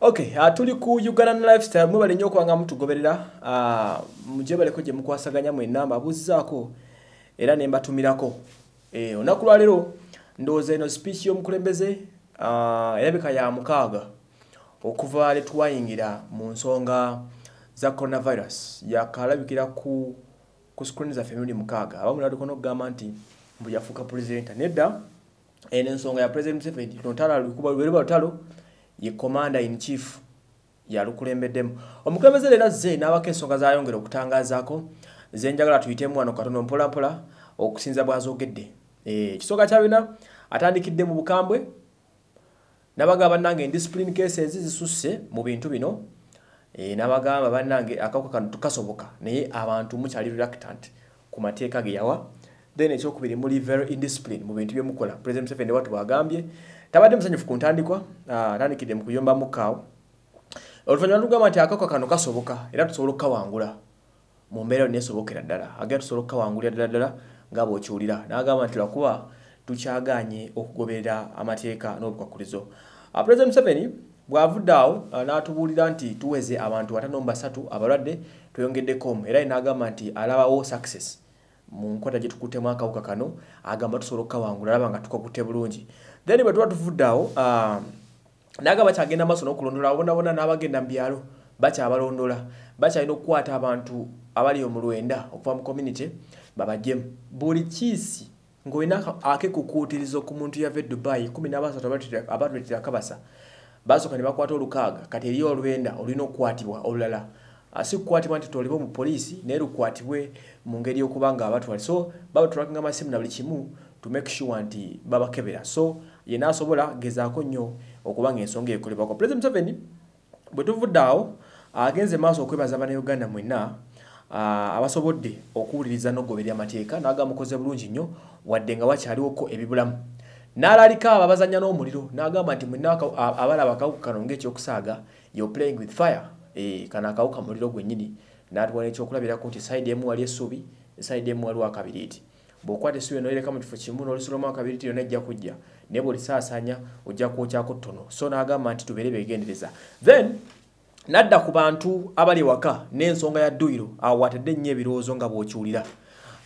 okay uh, tuli ku ugandan lifestyle mwebale nnyo okuba nga mutugoberera uh, mujebaleko gye mukwasaganya mwenna mbabuuzizaako era ne mbatumirako. Eh, olunaku lwaleero ndowooza eno speech y'omukulembeze uh, erabika ya mukaaga okuva le twayingira mu nsonga za coronavirus yakalabikira ku ku screen zaffe emirundi mukaaga. Abamu naliko n'okugamba nti mbu yafuuka pulezidenta nedda eno ensonga ya president museveni lutalo lukuba lweriba lutalo ye commander in chief yalukulembeddemu omukulembeze leero azze n'abako ensonga zayongera okutangazaako zenjagala tuyitemu wano katono mpola mpola okusinza bwazogedde. Ekisooka kya bina atandikidde mu bukambwe nabagamba bannange indiscipline cases zisusse mu bintu bino e, nabagamba bannange akawuka kano tukasoboka naye abantu mukyali reluctant ku mateeka ge yawa. Then ekyokubiri muli very indiscipline mu bintu byemukola president museveni watu bwagambye tabadde musanyufu ku ntandikwa atandikidde mu kuyomba mukaawo oluvannyuma tugamba nti akawuka kano kasoboka era tusobola okukawangula mu mbeera nesobokera ddala. Agenda tusobola okukawangulira ddala ddala nga bw'okiwulira. N'agamba nti lwakuba tukyagaanye okugoberera amateeka n'obukwakulizo president museveni bw'avudde awo n'atubuulira nti tuweze abantu bataano mu basatu abalwadde tweyongeddeko era n'agamba nti alabawo success. Mu nkwata gye tukuttemu akawuka kano agamba tusobola okukawangula alaba nga tukakutte bulungi then bwe tuba tuvudde awo n'agamba kyagenda maaso n'okulondola bonabona n'abagenda mu byalo bakyabalondola. Bakyalina okukwata abantu abali omu lwenda okuva mu community babajjemu buli kiisi ng'olina akekukuutirizo ku muntu yava e dubai kumi n'abasatu abatulekera kabasa basooka ne bakwata olukaaga. Kati eriyo olwenda olina okukwatibwa olulala. Si kukwatibwa nti toliba mu poliisi naye lukwatibwe mu ngeri y'okuba nga abatwali so babatulakinga amasimu na buli kimu to make sure nti babakebera. So yena asobola gezaako nnyo okuba nga ensonga ekolebwako. President museveni bwe tuvudde awo agenze maaso okwebaza bannayuganda mwenna abasobodde okuwuliriza n'ogoberera amateeka naga mukoze bulungi nnyo wadde nga wakyaliwoko ebibulamu. N'alalika abo abazanya n'omuliro n'agamba nti mwenna abalaba akawuka kano ng'ekyokusaaga yo playing with fire. E, kano akawuka muliro gwennyini. N'atuwa n'ekyokulabirako nti saidi emu wali essubi saidi emu waliwo akabiriiti. Bw'okwata essubi enoyereka mu kifo kimu n'olisulamu akabiriiti yonna ejja kujja naye bw'olisaasaanya ojja kwokyako ttono. So n'agamba nti tubeere beegendereza. Then n'adda ku bantu abali waka n'ensonga ya dduyiro awo watadde nnyo ebirowoozo nga bw'okiwulira.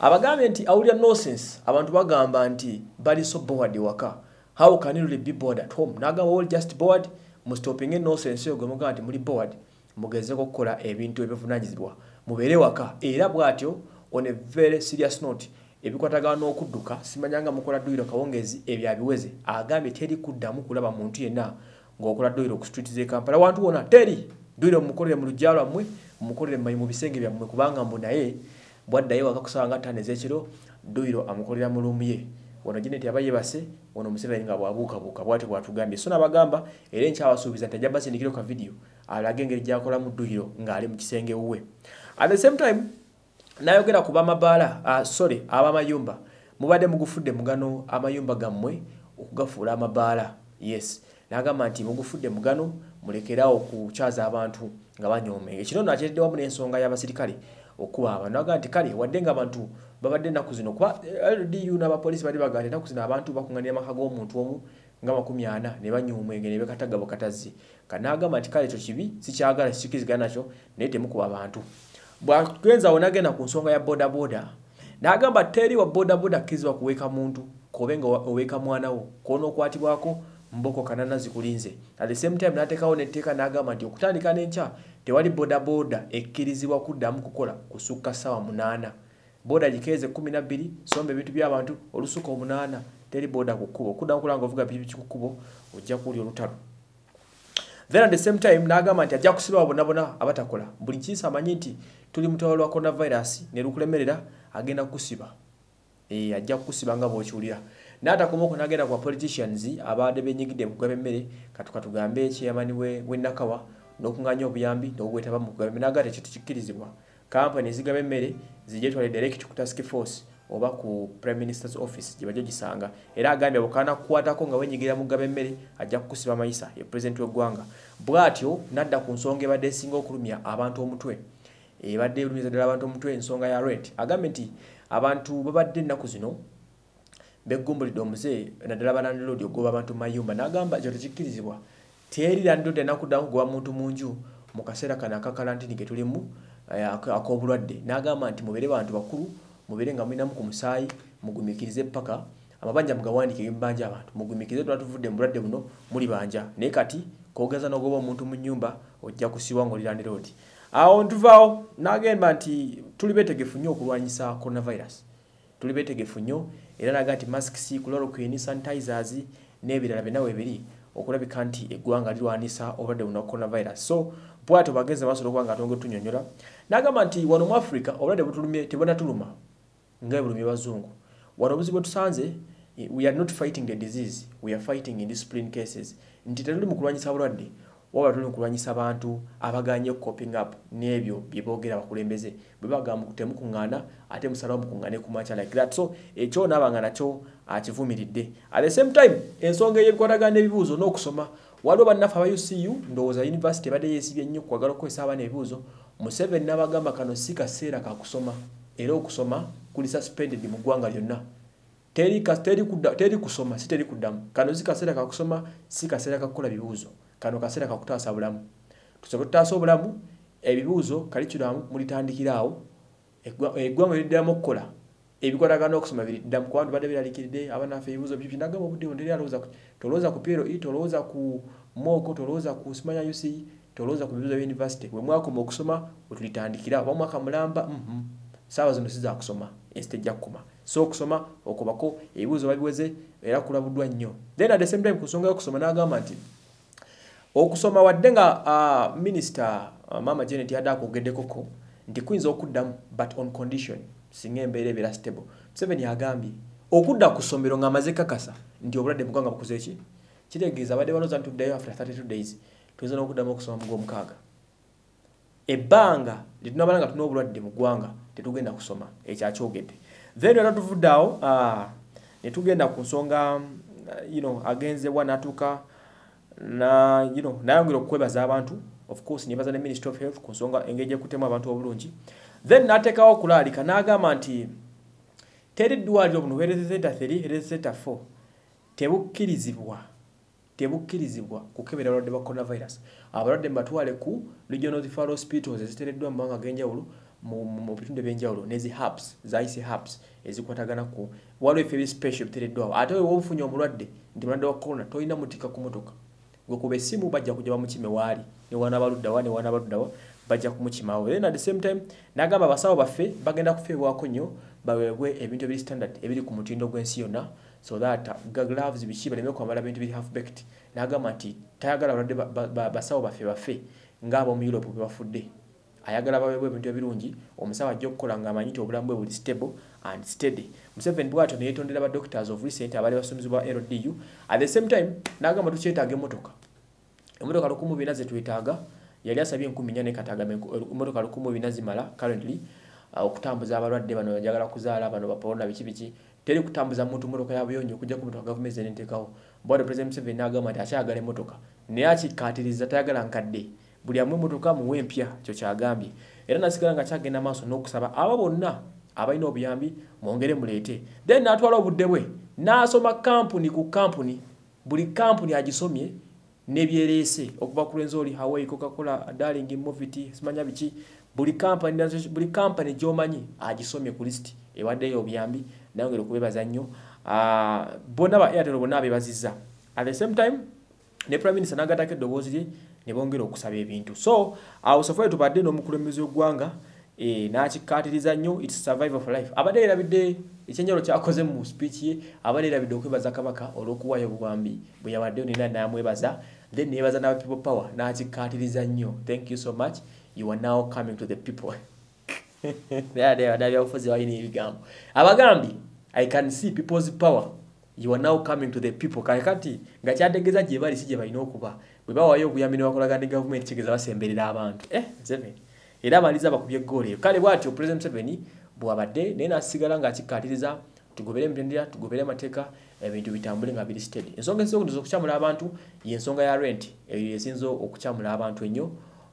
Abagambye nti awulira nonsense abantu bagamba nti bali so board waka. How can you really be bored at home? N'agamba all just bored. Mustopinge nonsense eyo gwe mugamba nti muli board mugezeko okukola ebintu ebivunanyizibwa mubeere waka. Era bw'atyo on a very serious note ebikwatagana n'okudduka simanyanga mukola dduyiro kawongezi ebyo abiweze agambye teri kuddamu kulaba muntu yenna ng'okola dduyiro ku street z'e kampala. Wantu wona teri! Dduyiro mumukolere mu lujja lwammwe mumukolere mu bisenge byammwe kubanga mbu naye bwaddayo waka kusaba nga ttaano ez'ekiro dduyiro amukolera mu luumu ye. Wano gineti aba yebase wano museveni nga bwabuukabuuka bwatyo bwatugambye. So nabagamba era enkyabasuubiza nti ajja basindikiro ka vidiyo alage engeri gyakolamu dduyiro ng'ali mu kisenge wuwe. At the same time nayogera ku bamabaala uh, sorry abamayumba mubadde mugufudde mugano amayumba gammwe okugafuula amabaala. Yes. Nagamba nti mugufudde mugano mulekerawo okukyaza abantu nga banyoomenge kino nakyetedde wamu n'ensonga y'abasirikale okuba abantu. Naga nti kale wadde nga abantu babadde ennaku zino kuba ldu n'abapoliisi bali bagaa ennaku zino abantu bakuŋŋanira amaka g'omuntu omu nga makumi ana ne banywa omwenge ne bekataga bukatazzi. Kanagamba nti kale ekyo kibi sikyagala kikirizigana nakyo naye temukuba abantu bwagenza awo nagenda ku nsonga ya bodaboda n'agamba teri wa bodaboda akkirizibwa kuweeka muntu kobe nga oweeka mwana wo koona okwatibwako mboko kanana zikulinze. At the same time n'ateekawo netteeka n'agamba nti okutandika n'enkya tewali bodaboda ekkirizibwa kuddamu kukola kusukka ssaawa munaana. Boda gikeeze kumi na bbiri somba ebintu by'abantu olusuka omunaana teri boda ku kkubo. Okuddamu kulaba nga ovuga pikipiki ku kkubo ojja kuwulya olutalo then at the same time n'agamba nti ajja kusibwa bonabona abatakola. Buli kiisa amanyi nti tuli mutawalo lwa coronavirus ne lukulemerera agenda kukusiba. E, ajja kukusiba nga bw'okiwulira. N'atakomako n'agenda ku bapoliticians abadde benyigidde mu kugaba emmere katuka tugambe chairman w'ennakawa n'okuŋŋanya obuyambi n'obwetaba mu kugaba emmere. N'agamba ekyo tekikkirizibwa. Kampani ezigaba emmere zigyetwale direct ku task force oba ku prime minister's office gye bajja gisanga era agambye bukana kukwatako nga wenyigira mu kugaba emmere ajja kukusiba mayisa ye president w'eggwanga. Bw'atyo n'adda ku nsonga ebadde esinga okulumya abantu omutwe. Ebadde erumiza ddala abantu omutwe ensonga ya rent. Agambye nti abantu babadde ennaku zino beggumbulidde omuze naddala balandlodi ogoba abantu mu mayumba. N'agamba ekyo tekikkirizibwa. Teerira ndo tenakuddamu kugoba muntu mu nju mu kaseera kano akakalantini ke tulimu eh, ak'obulwadde. N'agamba nti mubeere bantu bakulu mubeere nga mulinamu ku musaayi mugumikirize paka amabanja mugawandiike ebimbanja abantu mugumikirize tuba tuvudde mu bulwadde buno muli banja. Naye kati kogeza n'ogoba omuntu mu nnyumba ojja kusibwa ng'olirandira oti awo ntuvaawo n'agamba nti tuli beetegefu nnyo okulwanyisa coronavirus. Tuli beetegefu nnyo era naga nti masks chloroquine sanitizers n'ebirala byonna weebiri okulabika nti eggwanga lirwanisa obulwadde buno coronavirus. So bwatyo bagenze basobola okuba nga atonge tunyonyola n'agamba nti wano mu africa obulwadde butulumye tebunatuluma nga bulumye bazungu wano obuzibu bwetusanze we are not fighting the disease we are fighting indiscipline cases. Nti tetuli mu kulwanyisa bulwadde waba tuli mu kulwanyisa bantu abaganye coping up n'ebyo bye boogera abakulembeze. Bwe bagamba temukuŋŋaana ate musalawo mukuŋŋaane ku makya like that. So ekyo naaba nga nakyo akivumiridde at the same time ensonga eyebikwatagana n'ebibuuzo n'okusoma. Waliwo bannaffe aba ucu ndowooza univesity ebadde yeesibye nnyo kukwagala okukozesa abaana ebibuuzo museveni n'abagamba kano si kaseera kakusoma era okusoma kuli suspended mu ggwanga lyonna. Teri, teri, teri kusoma si teri kuddamu. Kano si kaseera kakusoma si kaseera kakukola bibuuzo. Kano kaseera kakutaasa bulamu tusobola tutaasa obulamu ebibuuzo kalikiramu mulitandikiraawo eggwanga liddiramu okukola ebikwatagana okusoma biriddamu kubantu badde biralikiridde abanaffe ebibuuzo byo nagamba obudde alowooza tolowooza ku pro e tolowooza ku moko tolowooza ku simanya uc tolowooza ku bibuuzo byuniversity bwe mwakoma okusoma wetulitandikira oba mwaka mulamba mhm. Saawa zino sizakusoma ensita ejja kukoma so okusoma okubako ebibuuzo babiweze era kulabuddwa nnyo. Then at the same time ku nsonga y'okusoma n'agamba nti okusoma wadde nga uh, minisita uh, mama janet yadde akwogeddekoko nti kuyinza okuddamu but on condition singa embeera ebeera stable. Museveni agambye okudda ku ssomero ng'amaze kakasa nti obulwadde bugwanga bukuze ki? Kitegeeza abadde balooza ntuddeyo after 32 days tuyinza n'okuddamu okusoma mu gw'omukaaga ebbanga lyetunabala nga tulina obulwadde mu ggwanga tetugenda kusoma ekyakyogedde then era tuvudde awo uh, netugenda ku nsonga know, agenzebwa natuuka nayongera okwebaza abantu of course nebaza ne ministry of health ku nsonga engeri gyekutemu abantu obulungi. Then nateekawo okulaalika n'agamba nti teri ddwaliro buno health center 3 health center 4 tebukkirizibwa tebukkirizibwa kukebera abalwadde ba coronavirus. Abalwadde mbatwale ku regional referral hospitals eziteereddwa mu mawanga ag'enjawulo mu bitundu ebyenjawulo nezi hubs zaise hubs ezikwatagana ku waliwo efe ebispecial biteereddwawo ate wewa obufunye omulwadde nti mulwadde wa corona tolina mutika ku motoka gwekuba essimu bajja kujja bamukime waali. Newana baluddawa newana baluddawa bajja kumukimawo then at the same time nagamba abasawo baffe bagenda kufeebwako nnyo baweebwe ebintu ebiri standard ebiri ku mutindo gw'ensi yonna so that gloves biki baleme kwambala bintu biri half baked. Nagamba nti tayagala balwadde basawo baffe baffe ng'ab'omu europe bwe bafudde ayagala baweebwa ebintu ebirungi omusawo ajja okukola ng'amanyi nti obulamu bwe buli stable and steady. Museveni bwatyo neyetondera ba doctors of recent abaali basomezi ba ldu at the same time nagamba tukyetaaga emotoka emotoka lukumi bina zetwetaaga yali asabye enkumi nnya nekataaga emotoka lukumi bina zimala currently okutambuza abalwadde bano njagala kuzaala bano bapolona biki biki. Teri kutambuza muntu motoka yabuyonjo okujja ku motoka gavumenti zenentekawo bwatyo president museveni nagamba nti akyagala emotoka naye akikatiriza tayagala nkadde buli amu emotoka muwe empya kyo kyagambye. Era nasigala nga kyagenda maaso n'okusaba abo bonna abalina obuyambi mwongere muleete. Then n'atwala obudde bwe n'asoma kampuni ku kampuni buli kampuni agisomye nebyereese okuva ku lwenzi oli hawaii coca-cola darling movit simanya biki buli kampani buli kampani gy'omanyi agisomye ku lisiti ewaddeyo obuyambi. Nayongera okubebaza nnyo bonna ba airtel bonna abebazizza at the same time ne prime minister n'agatako eddoboozi lye ne bongera okusaba ebintu. So awo safari tubadde n'omukulembeze w'eggwanga e, n'akikkaatiriza nnyo its survival for life. Abadde yerabidde ekyenjalo kyakoze mu speech ye abadde yerabidde okwebaza kabaka olw'okuwaayo obwambi bwe yabaddeyo nina namwebaza then neyebaza n'aba people power n'akikkaatiriza nnyo. Thank you so much. You are now coming to the people. Byabufuzi balina ebigambo. Abagambye i can see people's power you are now coming to the people. Kakati nga kyategeeza gye bali si gye balina okuba. Bwe bawaayo obuyambi ne bakolagana ne gavumenti kitegeeza basemberera abantu. Eh Museveni. Era amaliza bakubye eggoolo eyo. Kale bw'atyo president Museveni bw'abadde naye n'asigala ng'akikkaatiriza tugobere emitendera tugobere amateeka ebintu bitambule nga biri steady. Ensonga esinza okukyamula abantu y'ensonga ya rent eyo esinza okukyamula abantu ennyo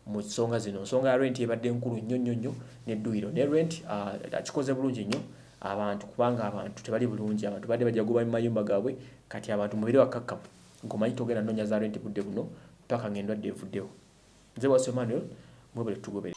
mu nsonga zino. Ensonga ya rent ebadde nkulu nnyo nnyo nnyo n'edduyiro. Ne rent akikoze bulungi nnyo abantu kubanga abantu tebali bulungi. Abantu badde bajja kugoba mu mayumba gaabwe kati abantu mubere wakakkamu ng'omanyi togenda nonya za renti budde buno paka ng'endwadde evuddewo. Nze wasio manuel mwebale tugobere